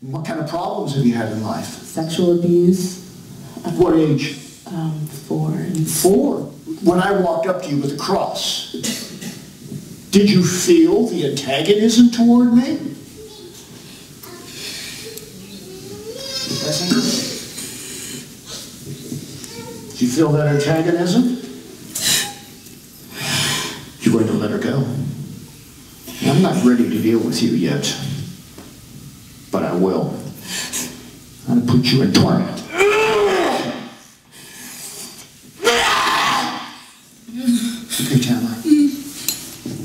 What kind of problems have you had in life? Sexual abuse. At what age? Um, four Four. When I walked up to you with a cross, did you feel the antagonism toward me? Did you feel that antagonism? You're going to let her go. I'm not ready to deal with you yet, but I will. I'll put you in torment. Okay, Tamara.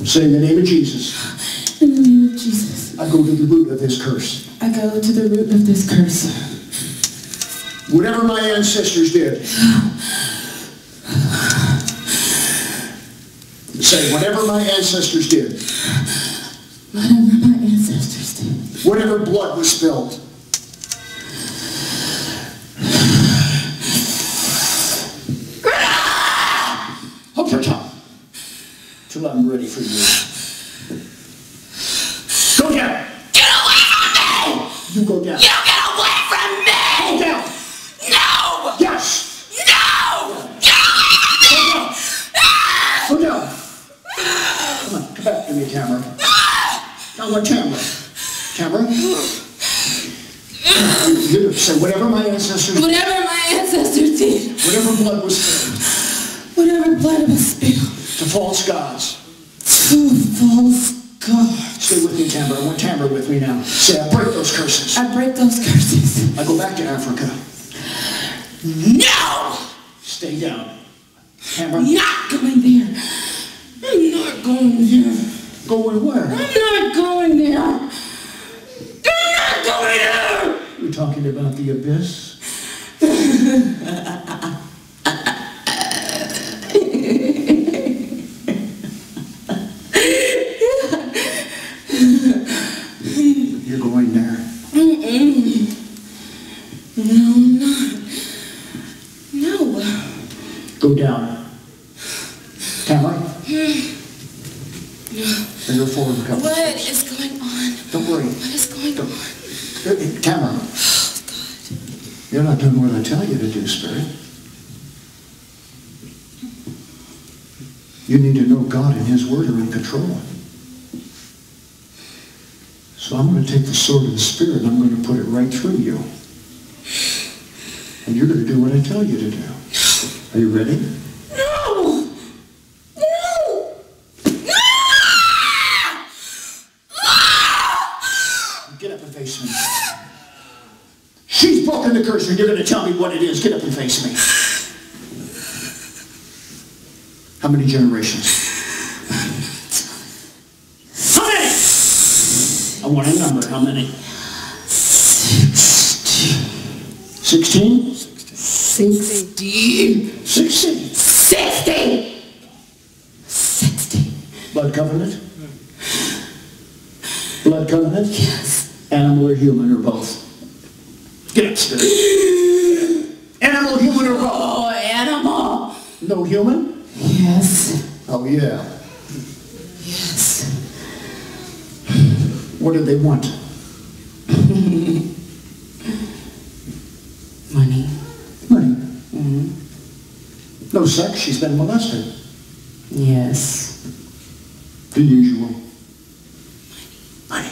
Say in the name of Jesus, In the name of Jesus, I go to the root of this curse. I go to the root of this curse. Whatever my ancestors did. Say, whatever my ancestors did, Whatever my ancestors did. whatever blood was spilled, hold your tongue till I'm ready for you. Go down. Get away from me! You go down. You get away from Go me! down. No! Yes. No! Get away from Go me! down. Go down. Come on, come back to me, Tamara. Now what, Tamara? Tamara? You're gonna say whatever my ancestors, Whatever my ancestors did. whatever blood was spilled Whatever blood was spilled. to false gods. To false gods. Stay with me, Tamara. I want Tamara with me now. Say, I break those curses. I break those curses. I go back to Africa. No! Stay down. Tamara, I'm not going there. I'm not going there. going where? I'm not going there. I'm not going there. You're talking about the abyss? You're going there. No, I'm not. No. Go down. Tamara? Bring her forward a couple What steps. is going on? Don't worry. What is going on? Uh, Tamara, you're not doing what I tell you to do, Spirit. You need to know God and His Word are in control. So I'm going to take the sword of the Spirit and I'm going to put it right through you. And you're going to do what I tell you to do. Are you ready? No! No! Get up and face me. She's broken the curse and you're going to tell me what it is. Get up and face me. How many generations? How many? I want a number. How many? Sixteen? 16. Sixteen. Sixty! Sixty. Blood covenant? Blood covenant? Yes. Animal or human or both? Get up. Animal, human or both? Oh, animal. No human? Yes. Oh, yeah. Yes. What did they want? Money. Money. Hmm. No sex. She's been molested. Yes. The usual. Money.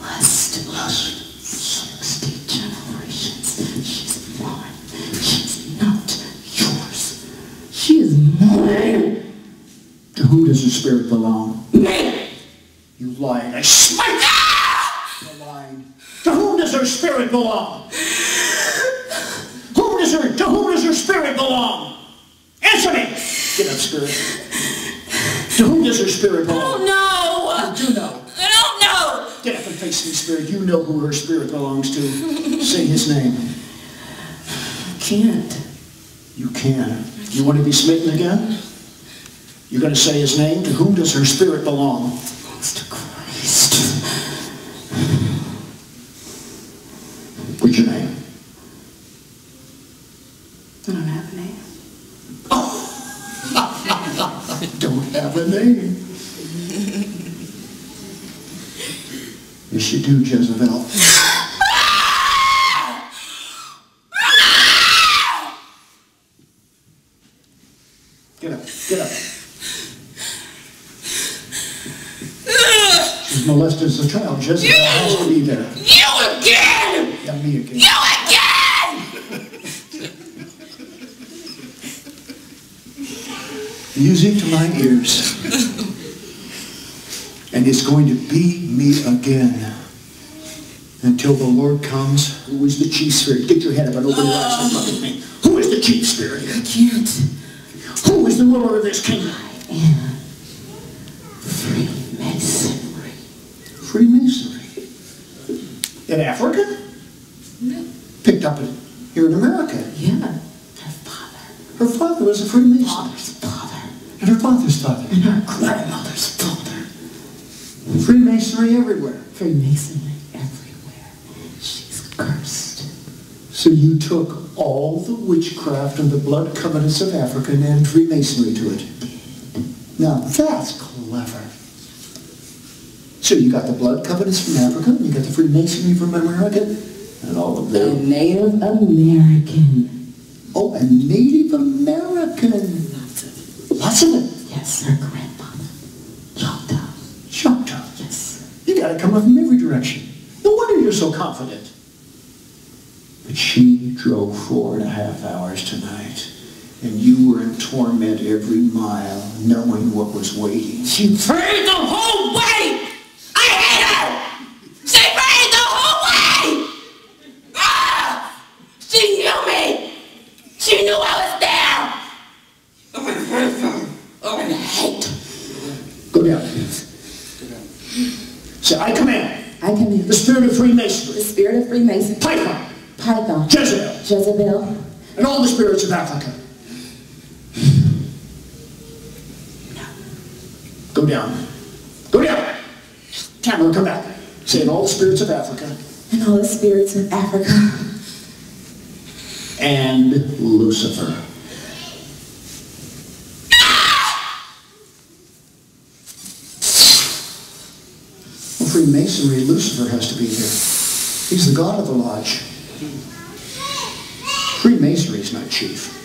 Lust. Lust. Sixty generations. She's mine. She's not yours. She is mine. To whom does the spirit belong? You lying. I smite you lying. To whom does her spirit belong? Whom does her, to whom does her spirit belong? Answer me. Get up, spirit. To whom does her spirit belong? Oh belong? no! You do know. I don't know. Get up and face me, spirit. You know who her spirit belongs to. Say his name. I Can't. You can. You want to be smitten again? You're going to say his name? To whom does her spirit belong? Belongs to Christ. What's your name? I don't have a name. I don't have a name. Yes, you do, Jezebel. as a child. Jezebel has to be there. You again! Yeah, me again. You again! Music to my ears. And it's going to be me again. Until the Lord comes. Who is the chief spirit? Get your head up and open your eyes and look at me. Who is the chief spirit? I Can't. Who is the ruler of this kingdom? And Freemasonry. Freemasonry. In Africa? Picked up in, here in America. Yeah. Her father. Her father was a Freemason. Father's father. And her father's father. And her grandmother's father. Freemasonry everywhere. Freemasonry everywhere. She's cursed. So you took all the witchcraft and the blood covenants of Africa and added Freemasonry to it. Now that's. So you got the blood covenants from Africa, you got the Freemasonry from America, and all of A them. Native American. Oh, a Native American. Lots of Lots of it. Yes, her grandfather. Choctaw. Choctaw. Yes. You got to come from every direction. No wonder you're so confident. But she drove four and a half hours tonight, and you were in torment every mile, knowing what was waiting. She prayed the whole way! I hate her! She prayed the whole way! Ah! She knew me! She knew I was there! Oh, I hate her. Oh, I hate. Go down. Say, I command I command the spirit of Freemasonry, the spirit of Freemason, Python, Python, Jezebel, Jezebel, and all the spirits of Africa. Go down. Go down. Tamara, come back. Say, and all the spirits of Africa and all the spirits of Africa and Lucifer. Freemasonry, Lucifer has to be here. He's the god of the lodge. Freemasonry is not chief.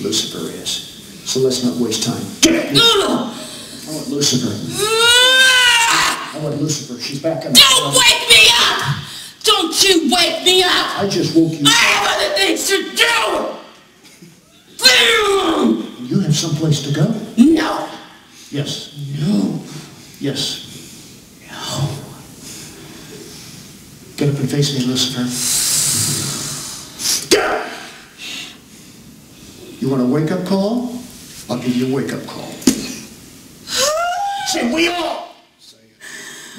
Lucifer is. So let's not waste time. Get it! I want Lucifer. I want Lucifer. She's back in the Don't the wake me up! Don't you wake me up! I just woke you up. I have other things to do! You have someplace to go. No! Yes. No. Yes. No. Get up and face me, Lucifer. You want a wake-up call? I'll give you a wake-up call. Say, we all!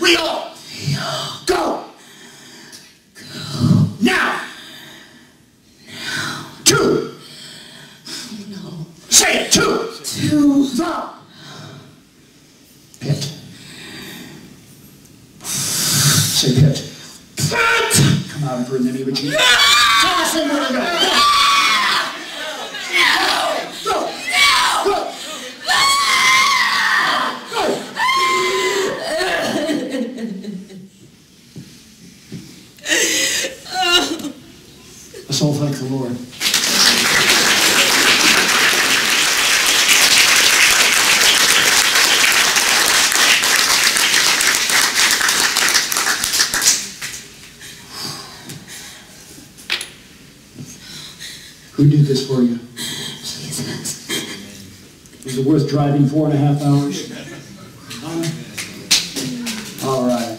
We all! Go! Now! Two! No. Say it, two! Two. The pit. Say pit. Pit! Come out of her in the name of Jesus. Tell us where to go. Go! Go! Go! Thank the Lord. Who did this for you? Jesus. Was it worth driving four and a half hours? Huh? All right.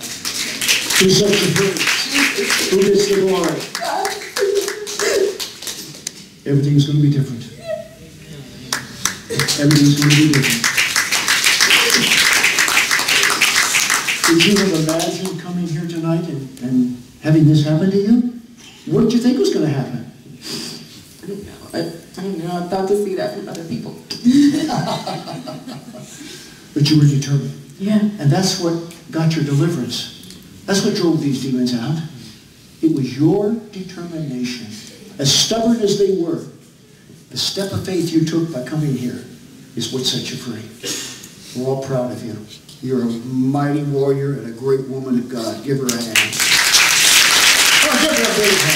Who free? Who gets the glory? Everything's going to be different. Everything's going to be different. Could you have imagined coming here tonight and, and having this happen to you? What did you think was going to happen? I don't know. I, I don't know. I thought to see that from other people. But you were determined. Yeah. And that's what got your deliverance. That's what drove these demons out. It was your determination as stubborn as they were, the step of faith you took by coming here is what set you free. We're all proud of you. You're a mighty warrior and a great woman of God. Give her a hand. Oh, give her a big hand.